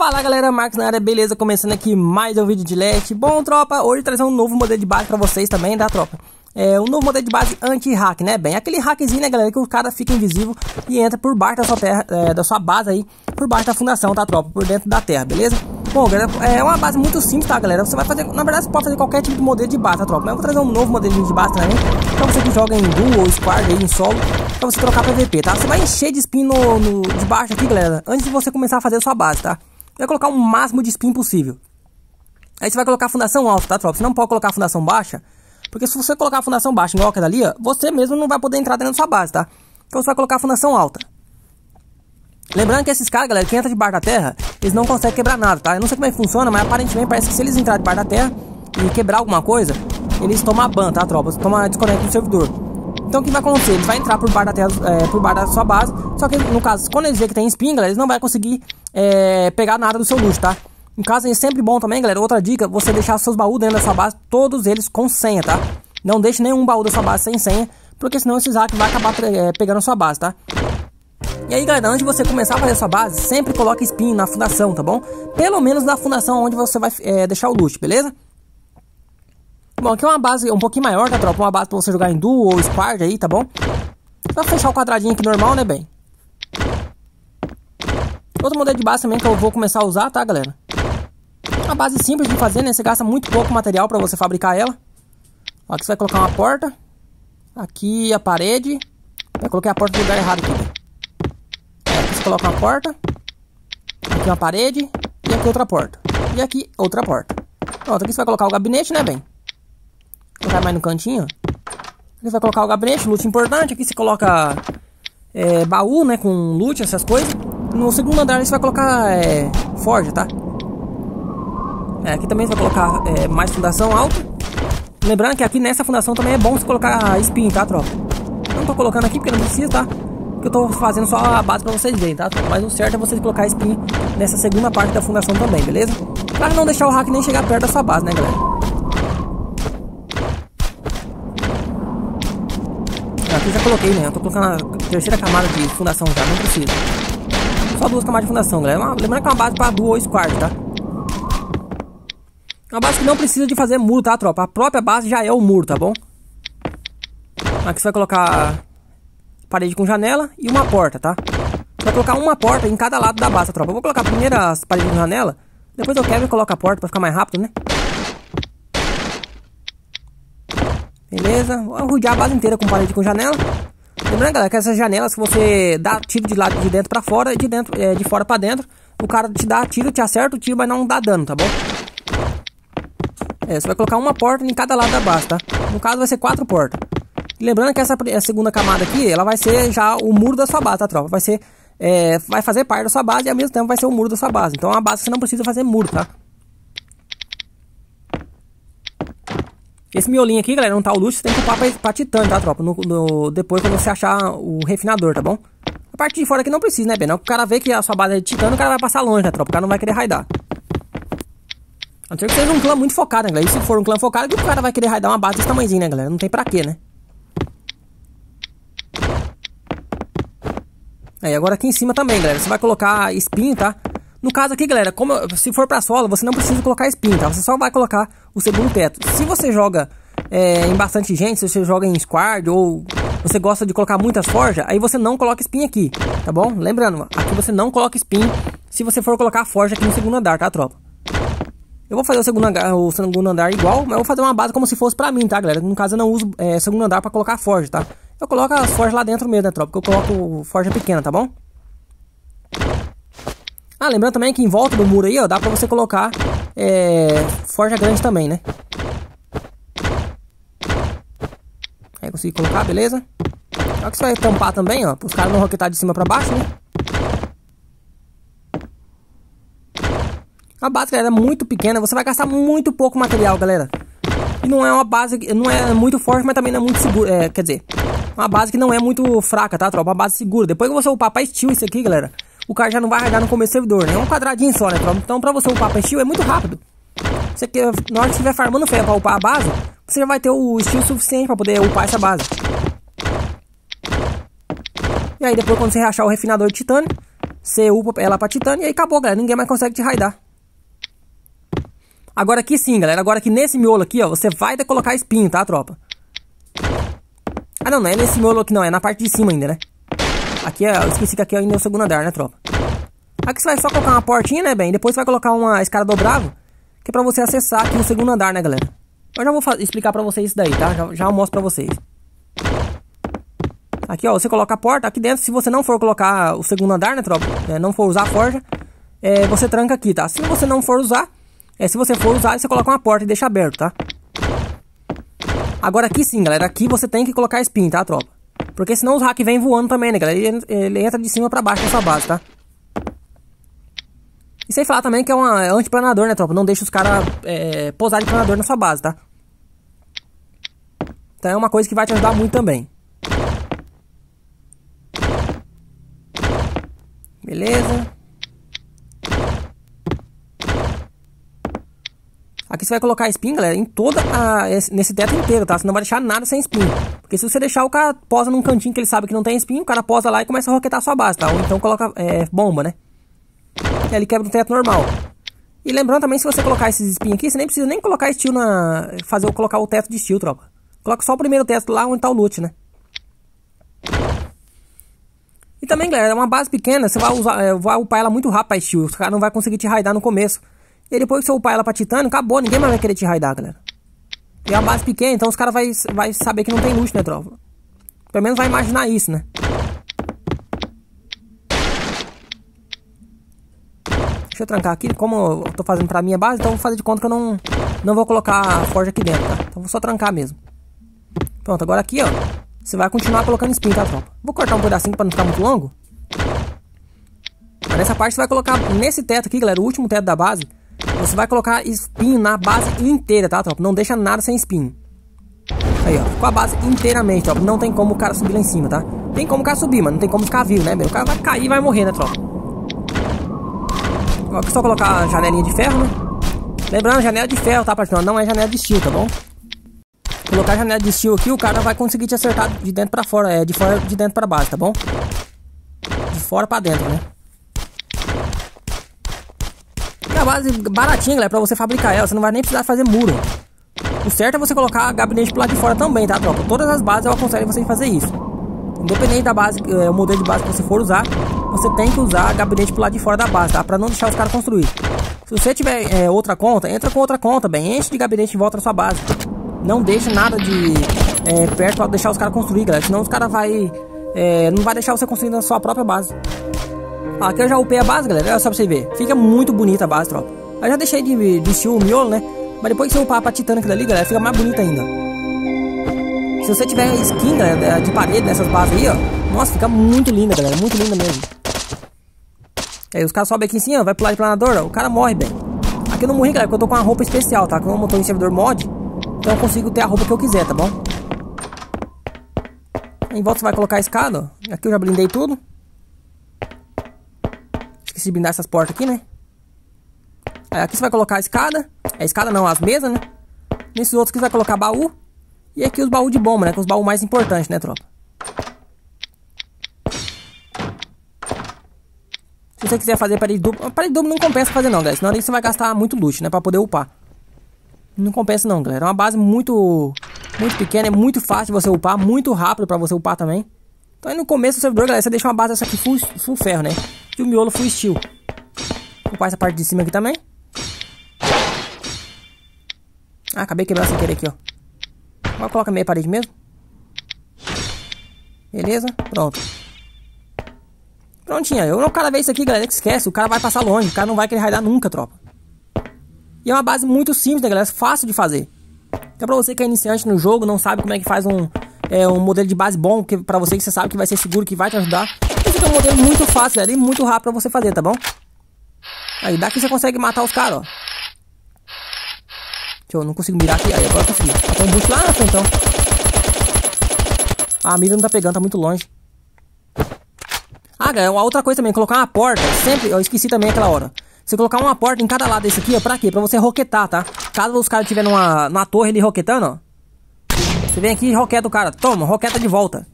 Fala galera, Marcos na área, beleza? Começando aqui mais um vídeo de LED. Bom, tropa, hoje trazer um novo modelo de base pra vocês também, tá, tropa? É um novo modelo de base anti-hack, né, bem? Aquele hackzinho, né, galera, que o cara fica invisível e entra por baixo da sua terra, é, da sua base aí, por baixo da fundação, tá, tropa? Por dentro da terra, beleza? Bom, galera, é uma base muito simples, tá, galera? Você vai fazer, na verdade, você pode fazer qualquer tipo de modelo de base, tá, tropa? Mas eu vou trazer um novo modelo de base também, pra você que joga em duo ou squad aí, em solo, pra você trocar PVP, tá? Você vai encher de spin no, no, de baixo aqui, galera, antes de você começar a fazer a sua base, tá? Vai colocar o máximo de spin possível. Aí você vai colocar a fundação alta, tá, tropa? Você não pode colocar a fundação baixa, porque se você colocar a fundação baixa igual aquela ali, ó, você mesmo não vai poder entrar dentro da sua base, tá? Então você vai colocar a fundação alta. Lembrando que esses caras, galera, que entram debaixo da terra, eles não conseguem quebrar nada, tá? Eu não sei como é que funciona, mas aparentemente parece que se eles entrarem debaixo da terra e quebrar alguma coisa, eles tomam ban, tá, tropa? Toma desconecta do servidor. Então o que vai acontecer? Eles vão entrar por baixo da, terra, é, por da sua base, só que no caso, quando eles verem que tem spin, galera, eles não vão conseguir é, pegar nada do seu loot, tá? No caso, é sempre bom também, galera, outra dica, você deixar seus baús dentro da sua base, todos eles com senha, tá? Não deixe nenhum baú da sua base sem senha, porque senão esses hacks vai acabar é, pegando a sua base, tá? E aí, galera, antes de você começar a fazer a sua base, sempre coloque spin na fundação, tá bom? Pelo menos na fundação onde você vai é, deixar o loot, beleza? Bom, aqui é uma base um pouquinho maior, tá, tropa? Uma base pra você jogar em duo ou squad aí, tá bom? Só fechar o quadradinho aqui normal, né, bem? Outro modelo de base também que eu vou começar a usar, tá, galera? Uma base simples de fazer, né? Você gasta muito pouco material pra você fabricar ela. Ó, aqui você vai colocar uma porta. Aqui a parede. Eu coloquei a porta no lugar errado aqui. Aqui você coloca uma porta. Aqui uma parede. E aqui outra porta. E aqui outra porta. Pronto, aqui você vai colocar o gabinete, né, bem? Colocar mais no cantinho. Você vai colocar o gabinete, loot importante. Aqui você coloca é, baú, né, com loot, essas coisas. No segundo andar você vai colocar é, forja, tá? É, aqui também você vai colocar é, mais fundação alta. Lembrando que aqui nessa fundação também é bom você colocar spin, tá, tropa? Não tô colocando aqui porque não precisa, tá? Porque eu tô fazendo só a base pra vocês verem, tá? Mas o certo é vocês colocar spin nessa segunda parte da fundação também, beleza? Pra não deixar o hack nem chegar perto da sua base, né, galera? Aqui já coloquei, né? Eu tô colocando a terceira camada de fundação já, não precisa. Só duas camadas de fundação, galera. Lembrando que é uma base para duas ou squad, tá? É uma base que não precisa de fazer muro, tá, tropa? A própria base já é o muro, tá bom? Aqui você vai colocar parede com janela e uma porta, tá? Você vai colocar uma porta em cada lado da base, tropa. Eu vou colocar primeiro as paredes com janela, depois eu quebro e coloco a porta pra ficar mais rápido, né? Beleza? Vou rodear a base inteira com parede com janela. Lembrando, galera, que essas janelas que você dá tiro de lado de dentro pra fora de, dentro, é, de fora pra dentro, o cara te dá tiro, te acerta o tiro, mas não dá dano, tá bom? É, você vai colocar uma porta em cada lado da base, tá? No caso vai ser quatro portas. Lembrando que essa segunda camada aqui, ela vai ser já o muro da sua base, tá, tropa? Vai ser, é, vai fazer parte da sua base e ao mesmo tempo vai ser o muro da sua base. Então é uma base você não precisa fazer muro, tá? Esse miolinho aqui, galera, não tá o luxo, você tem que upar pra, pra tá, tropa? No, no, depois, quando você achar o refinador, tá bom? A parte de fora aqui não precisa, né, Ben? Não, o cara vê que a sua base é de titânio, o cara vai passar longe, né, tropa? O cara não vai querer raidar. A não ser que seja um clã muito focado, né, galera? E se for um clã focado, o cara vai querer raidar uma base desse tamanhozinho, né, galera? Não tem pra quê, né? Aí, agora aqui em cima também, galera. Você vai colocar espinho, tá? No caso aqui, galera, como se for pra solo, você não precisa colocar spin, tá? Você só vai colocar o segundo teto. Se você joga é, em bastante gente, se você joga em squad ou você gosta de colocar muitas forjas, aí você não coloca spin aqui, tá bom? Lembrando, aqui você não coloca spin se você for colocar forja aqui no segundo andar, tá, tropa? Eu vou fazer o segundo, andar, o segundo andar igual, mas eu vou fazer uma base como se fosse pra mim, tá, galera? No caso, eu não uso é, segundo andar pra colocar forja, tá? Eu coloco as forjas lá dentro mesmo, né, tropa? Porque eu coloco forja pequena, tá bom? Ah, lembrando também que em volta do muro aí, ó, dá pra você colocar é, forja grande também, né? Aí consegui colocar, beleza? Só que você vai tampar também, ó, para os caras não roquetar de cima pra baixo, né? A base, galera, é muito pequena, você vai gastar muito pouco material, galera. E não é uma base, não é muito forte, mas também não é muito segura, é, quer dizer, uma base que não é muito fraca, tá, tropa? Uma base segura. Depois que você upar pra estilo isso aqui, galera, o cara já não vai raidar no começo do servidor, né? É um quadradinho só, né, tropa? Então pra você upar pra estilo é muito rápido. Você que, na hora que estiver farmando ferro pra upar a base, você já vai ter o estilo suficiente pra poder upar essa base. E aí depois quando você achar o refinador de titânio, Você upa ela pra titânio e aí acabou, galera. Ninguém mais consegue te raidar. Agora aqui sim, galera. Agora aqui nesse miolo aqui, ó. Você vai colocar espinho, tá, tropa? Ah, não. Não é nesse miolo aqui, não. É na parte de cima ainda, né? Aqui, é, eu esqueci que aqui ainda é o segundo andar, né, tropa? Aqui você vai só colocar uma portinha, né, bem? Depois você vai colocar uma escada dobrável. Que é pra você acessar aqui no segundo andar, né, galera? Eu já vou explicar pra vocês isso daí, tá? Já, já mostro pra vocês. Aqui, ó, você coloca a porta. Aqui dentro, se você não for colocar o segundo andar, né, tropa? É, não for usar a forja, é, você tranca aqui, tá? Se você não for usar, é, se você for usar, você coloca uma porta e deixa aberto, tá? Agora aqui sim, galera. Aqui você tem que colocar spin, tá, tropa? Porque senão os hacks vêm voando também, né, galera? Ele, ele entra de cima pra baixo sua base, tá? E sem falar também que é, uma, é um antiplanador, né, tropa? Não deixa os caras é, posar de planador na sua base, tá? Então é uma coisa que vai te ajudar muito também. Beleza. Aqui você vai colocar spin, galera, em toda a, nesse teto inteiro, tá? Você não vai deixar nada sem spin. Porque se você deixar o cara posa num cantinho que ele sabe que não tem spin, o cara posa lá e começa a roquetar a sua base, tá? Ou então coloca é, bomba, né? E ele quebra o teto normal. E lembrando também, se você colocar esses spin aqui, você nem precisa nem colocar steel na... Fazer colocar o teto de steel, tropa. Coloca só o primeiro teto lá onde tá o loot, né? E também, galera, é uma base pequena, você vai, usar, é, vai upar ela muito rápido pra steel. O cara não vai conseguir te raidar no começo. E depois que você upar ela pra titânio, acabou, ninguém mais vai querer te raidar, galera. E é uma base pequena, então os caras vai, vai saber que não tem loot, né, tropa? Pelo menos vai imaginar isso, né? Deixa eu trancar aqui, como eu tô fazendo pra minha base, então vou fazer de conta que eu não, não vou colocar a forja aqui dentro, tá? Então vou só trancar mesmo. Pronto, agora aqui, ó. Você vai continuar colocando spin, tá, tropa? Vou cortar um pedacinho pra não ficar muito longo. Nessa parte você vai colocar nesse teto aqui, galera, o último teto da base. Você vai colocar spin na base inteira, tá, tropa? Não deixa nada sem spin. Aí, ó. Com a base inteiramente, ó. Não tem como o cara subir lá em cima, tá? Tem como o cara subir, mas não tem como ficar vivo, né, meu? O cara vai cair e vai morrer, né, tropa? Agora é só colocar a janelinha de ferro, né? Lembrando, janela de ferro, tá, parceiro? Não é janela de steel, tá bom? Colocar a janela de steel aqui, o cara vai conseguir te acertar de dentro pra fora, é, de fora de dentro pra baixo, tá bom? De fora pra dentro, né? A base baratinha, galera, pra você fabricar ela, você não vai nem precisar fazer muro. O certo é você colocar gabinete pro lado de fora também, tá, tropa? Todas as bases eu aconselho você fazer isso. Independente da base, é, o modelo de base que você for usar, você tem que usar gabinete pro lado de fora da base, tá? Pra não deixar os caras construir. Se você tiver é, outra conta, entra com outra conta, bem. Enche de gabinete em volta da sua base. Não deixa nada de é, perto pra deixar os caras construir, galera. Senão os caras vai. É, não vai deixar você construir na sua própria base. Aqui eu já upei a base, galera. Olha só pra você ver. Fica muito bonita a base, tropa. Eu já deixei de, de o miolo, né? Mas depois que você upar pra titânica dali, galera, fica mais bonita ainda. Se você tiver skin, galera, de parede nessas bases aí, ó. Nossa, fica muito linda, galera. Muito linda mesmo. Aí os caras sobem aqui em cima, vai pular de planador, ó. O cara morre, bem. Aqui eu não morri, galera, porque eu tô com uma roupa especial, tá? Como eu tô em servidor mod, então eu consigo ter a roupa que eu quiser, tá bom? Em volta você vai colocar a escada, ó. Aqui eu já blindei tudo. Esqueci de blindar essas portas aqui, né? Aí aqui você vai colocar a escada. A escada não, as mesas, né? Nesses outros aqui você vai colocar baú. E aqui os baús de bomba, né? Que é os baús mais importantes, né, tropa? Se você quiser fazer parede dupla... Parede dupla não compensa fazer não, galera. Senão aí você vai gastar muito luxo, né? Pra poder upar. Não compensa não, galera. É uma base muito muito pequena, é muito fácil de você upar, muito rápido pra você upar também. Então aí no começo do servidor, galera, você deixa uma base dessa aqui full, full ferro, né? O miolo full steel. Vou essa parte de cima aqui também. Ah, acabei quebrando sem querer aqui, ó. Agora coloca meia parede mesmo. Beleza, pronto. Prontinho, eu o cara vê isso aqui, galera, que esquece, o cara vai passar longe, o cara não vai querer raidar nunca, tropa. E é uma base muito simples, né, galera? Fácil de fazer. Então pra você que é iniciante no jogo, não sabe como é que faz um, é, um modelo de base bom, que pra você que você sabe que vai ser seguro, que vai te ajudar. Esse é um modelo muito fácil, galera, e muito rápido pra você fazer, tá bom? Aí daqui você consegue matar os caras, ó. Deixa eu, não consigo mirar aqui. Aí, agora consegui. Tá um boost lá na frente, então. Ah, a mira não tá pegando, tá muito longe. Ah, galera, outra coisa também, colocar uma porta. Sempre, eu esqueci também aquela hora. Você colocar uma porta em cada lado desse aqui, ó, pra quê? Pra você roquetar, tá? Caso os caras estiverem numa, numa torre ali roquetando, ó. Você vem aqui e roqueta o cara. Toma, roqueta de volta.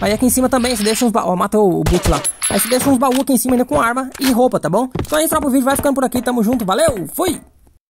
Aí aqui em cima também, você deixa uns... Ó, mata o, o lá. Aí você deixa uns baús aqui em cima ainda com arma e roupa, tá bom? Então é isso, o vídeo vai ficando por aqui, tamo junto, valeu, fui!